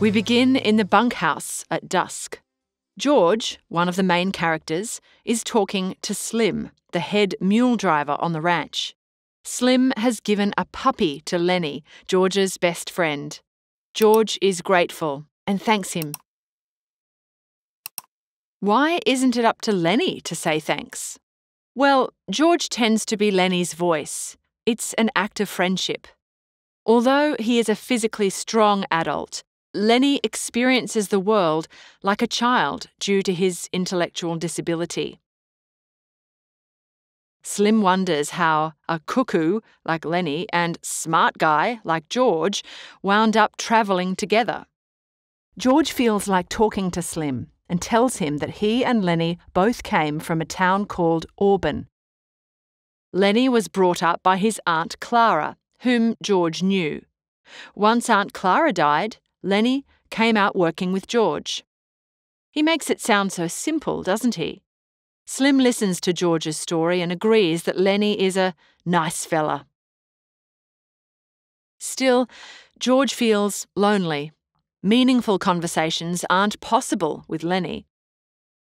We begin in the bunkhouse at dusk. George, one of the main characters, is talking to Slim, the head mule driver on the ranch. Slim has given a puppy to Lennie, George's best friend. George is grateful and thanks him. Why isn't it up to Lennie to say thanks? Well, George tends to be Lennie's voice. It's an act of friendship. Although he is a physically strong adult, Lennie experiences the world like a child due to his intellectual disability. Slim wonders how a cuckoo like Lennie and smart guy like George wound up travelling together. George feels like talking to Slim and tells him that he and Lennie both came from a town called Auburn. Lennie was brought up by his Aunt Clara, whom George knew. Once Aunt Clara died, Lennie came out working with George. He makes it sound so simple, doesn't he? Slim listens to George's story and agrees that Lennie is a nice fella. Still, George feels lonely. Meaningful conversations aren't possible with Lennie.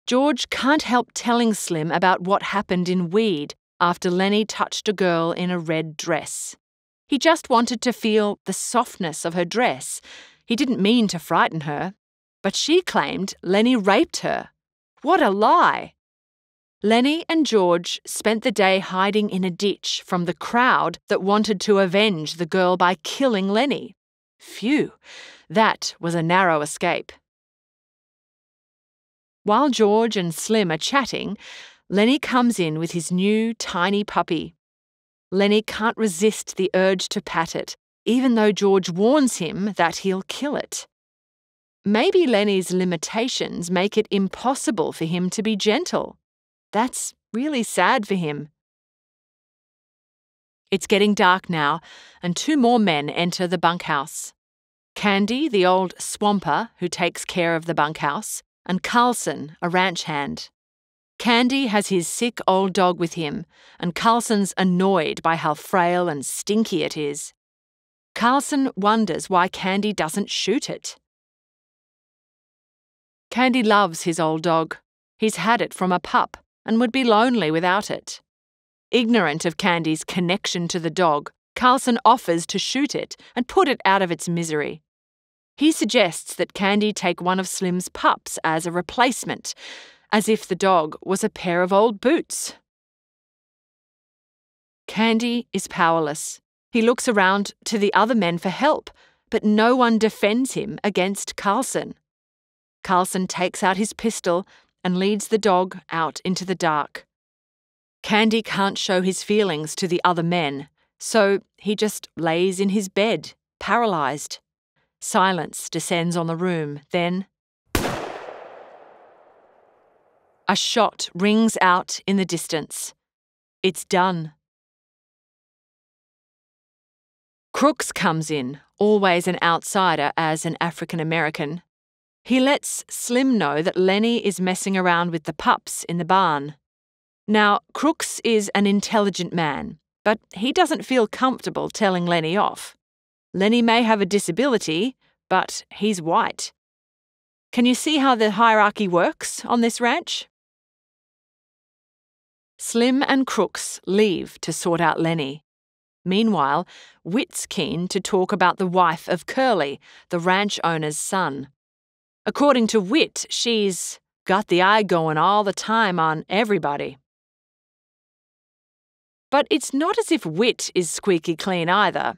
George can't help telling Slim about what happened in Weed after Lennie touched a girl in a red dress. He just wanted to feel the softness of her dress. He didn't mean to frighten her. But she claimed Lennie raped her. What a lie! Lennie and George spent the day hiding in a ditch from the crowd that wanted to avenge the girl by killing Lennie. Phew, that was a narrow escape. While George and Slim are chatting, Lennie comes in with his new tiny puppy. Lennie can't resist the urge to pat it, even though George warns him that he'll kill it. Maybe Lennie's limitations make it impossible for him to be gentle. That's really sad for him. It's getting dark now, and two more men enter the bunkhouse. Candy, the old swamper who takes care of the bunkhouse, and Carlson, a ranch hand. Candy has his sick old dog with him, and Carlson's annoyed by how frail and stinky it is. Carlson wonders why Candy doesn't shoot it. Candy loves his old dog. He's had it from a pup and would be lonely without it. Ignorant of Candy's connection to the dog, Carlson offers to shoot it and put it out of its misery. He suggests that Candy take one of Slim's pups as a replacement, as if the dog was a pair of old boots. Candy is powerless. He looks around to the other men for help, but no one defends him against Carlson. Carlson takes out his pistol and leads the dog out into the dark. Candy can't show his feelings to the other men, so he just lays in his bed, paralysed. Silence descends on the room, then. A shot rings out in the distance. It's done. Crooks comes in, always an outsider as an African American. He lets Slim know that Lennie is messing around with the pups in the barn. Now, Crooks is an intelligent man, but he doesn't feel comfortable telling Lennie off. Lennie may have a disability, but he's white. Can you see how the hierarchy works on this ranch? Slim and Crooks leave to sort out Lennie. Meanwhile, Whit's keen to talk about the wife of Curley, the ranch owner's son. According to Whit, she's got the eye going all the time on everybody. But it's not as if Whit is squeaky clean either.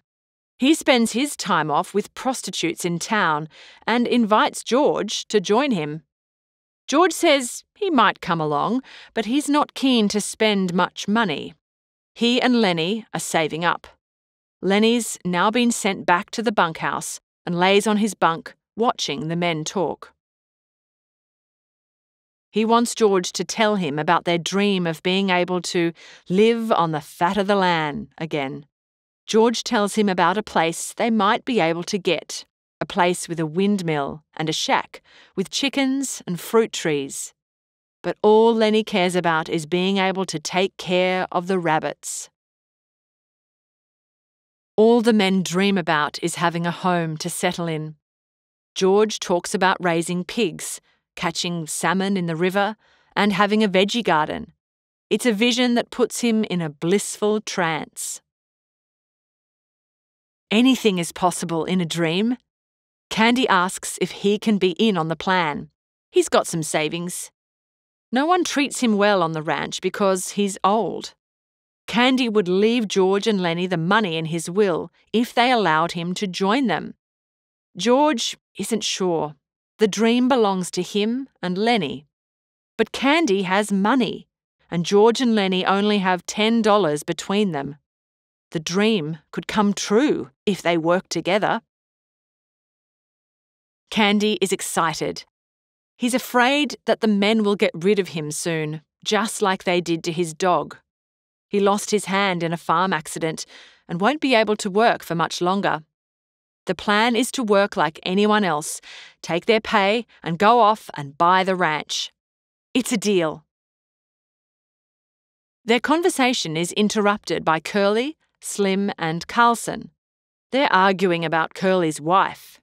He spends his time off with prostitutes in town and invites George to join him. George says he might come along, but he's not keen to spend much money. He and Lennie are saving up. Lennie's now been sent back to the bunkhouse and lays on his bunk watching the men talk. He wants George to tell him about their dream of being able to live on the fat of the land again. George tells him about a place they might be able to get a place with a windmill and a shack, with chickens and fruit trees. But all Lennie cares about is being able to take care of the rabbits. All the men dream about is having a home to settle in. George talks about raising pigs, catching salmon in the river, and having a veggie garden. It's a vision that puts him in a blissful trance. Anything is possible in a dream. Candy asks if he can be in on the plan. He's got some savings. No one treats him well on the ranch because he's old. Candy would leave George and Lennie the money in his will if they allowed him to join them. George isn't sure. The dream belongs to him and Lennie. But Candy has money, and George and Lennie only have $10 between them. The dream could come true if they work together. Candy is excited. He's afraid that the men will get rid of him soon, just like they did to his dog. He lost his hand in a farm accident and won't be able to work for much longer. The plan is to work like anyone else, take their pay, and go off and buy the ranch. It's a deal. Their conversation is interrupted by Curley, Slim, and Carlson. They're arguing about Curley's wife.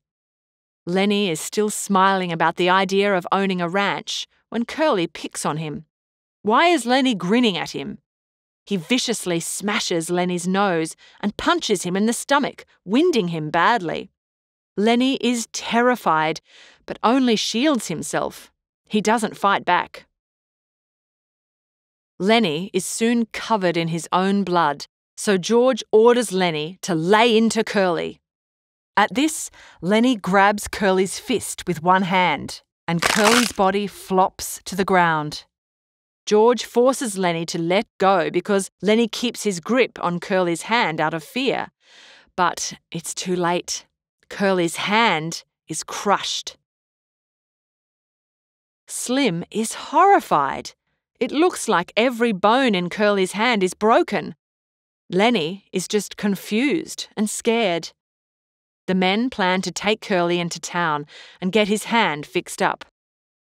Lennie is still smiling about the idea of owning a ranch when Curley picks on him. Why is Lennie grinning at him? He viciously smashes Lennie's nose and punches him in the stomach, winding him badly. Lennie is terrified, but only shields himself. He doesn't fight back. Lennie is soon covered in his own blood so George orders Lennie to lay into Curley. At this, Lennie grabs Curley's fist with one hand, and Curley's body flops to the ground. George forces Lennie to let go because Lennie keeps his grip on Curley's hand out of fear. But it's too late. Curley's hand is crushed. Slim is horrified. It looks like every bone in Curley's hand is broken. Lennie is just confused and scared. The men plan to take Curley into town and get his hand fixed up.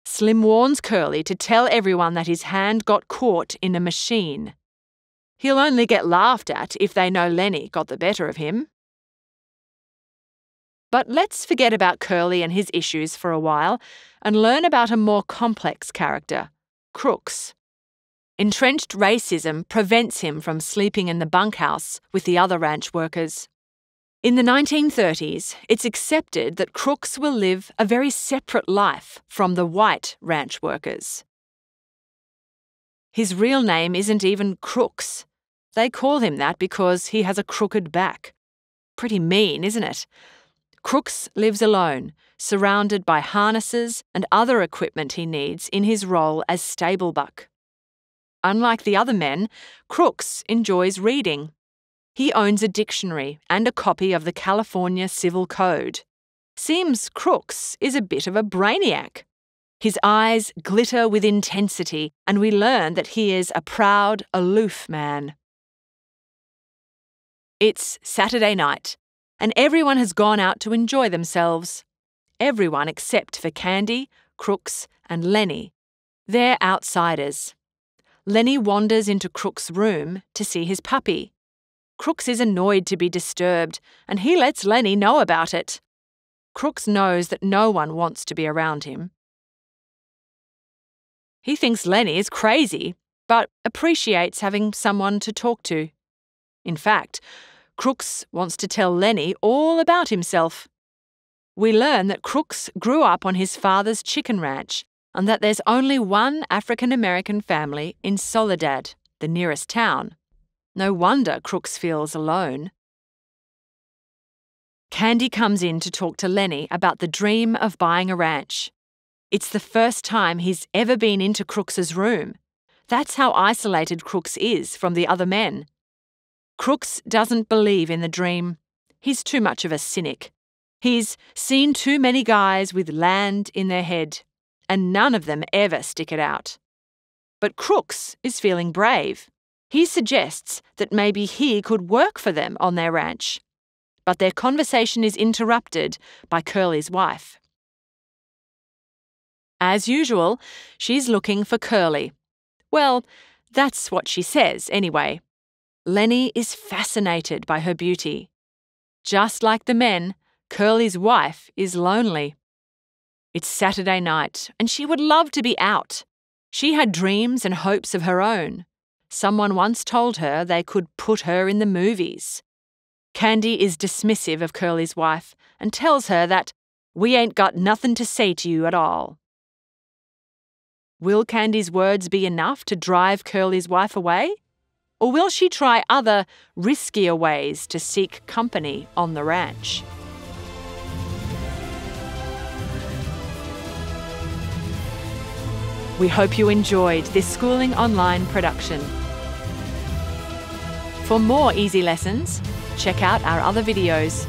Slim warns Curley to tell everyone that his hand got caught in a machine. He'll only get laughed at if they know Lennie got the better of him. But let's forget about Curley and his issues for a while and learn about a more complex character, Crooks. Entrenched racism prevents him from sleeping in the bunkhouse with the other ranch workers. In the 1930s, it's accepted that crooks will live a very separate life from the white ranch workers. His real name isn't even Crooks. They call him that because he has a crooked back. Pretty mean, isn't it? Crooks lives alone, surrounded by harnesses and other equipment he needs in his role as stable-buck. Unlike the other men, Crooks enjoys reading. He owns a dictionary and a copy of the California Civil Code. Seems Crooks is a bit of a brainiac. His eyes glitter with intensity, and we learn that he is a proud, aloof man. It's Saturday night, and everyone has gone out to enjoy themselves. Everyone except for Candy, Crooks, and Lennie. They're outsiders. Lennie wanders into Crook's room to see his puppy. Crooks is annoyed to be disturbed, and he lets Lennie know about it. Crooks knows that no one wants to be around him. He thinks Lennie is crazy, but appreciates having someone to talk to. In fact, Crooks wants to tell Lennie all about himself. We learn that Crooks grew up on his father's chicken ranch and that there's only one African American family in Soledad, the nearest town. No wonder Crooks feels alone. Candy comes in to talk to Lennie about the dream of buying a ranch. It's the first time he's ever been into Crooks's room. That's how isolated Crooks is from the other men. Crooks doesn't believe in the dream. He's too much of a cynic. He's seen too many guys with land in their head and none of them ever stick it out. But Crooks is feeling brave. He suggests that maybe he could work for them on their ranch. But their conversation is interrupted by Curley's wife. As usual, she's looking for Curley. Well, that's what she says, anyway. Lennie is fascinated by her beauty. Just like the men, Curley's wife is lonely. It's Saturday night, and she would love to be out. She had dreams and hopes of her own. Someone once told her they could put her in the movies. Candy is dismissive of Curley's wife and tells her that we ain't got nothing to say to you at all. Will Candy's words be enough to drive Curley's wife away? Or will she try other, riskier ways to seek company on the ranch? We hope you enjoyed this Schooling Online production. For more easy lessons, check out our other videos